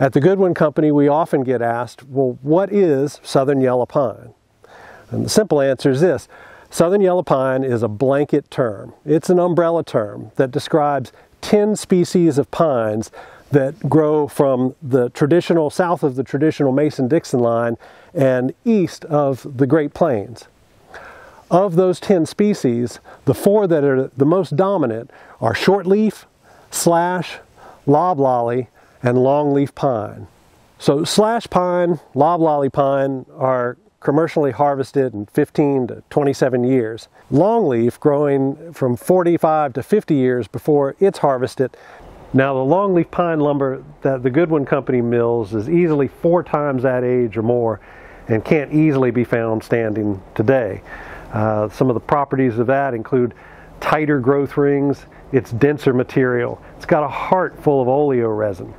At the Goodwin Company, we often get asked, well, what is southern yellow pine? And the simple answer is this. Southern yellow pine is a blanket term. It's an umbrella term that describes 10 species of pines that grow from the traditional, south of the traditional Mason-Dixon line and east of the Great Plains. Of those 10 species, the four that are the most dominant are shortleaf, slash, loblolly, and longleaf pine. So slash pine, loblolly pine are commercially harvested in 15 to 27 years. Longleaf growing from 45 to 50 years before it's harvested. Now the longleaf pine lumber that the Goodwin Company mills is easily four times that age or more and can't easily be found standing today. Uh, some of the properties of that include tighter growth rings, it's denser material, it's got a heart full of oleo resin.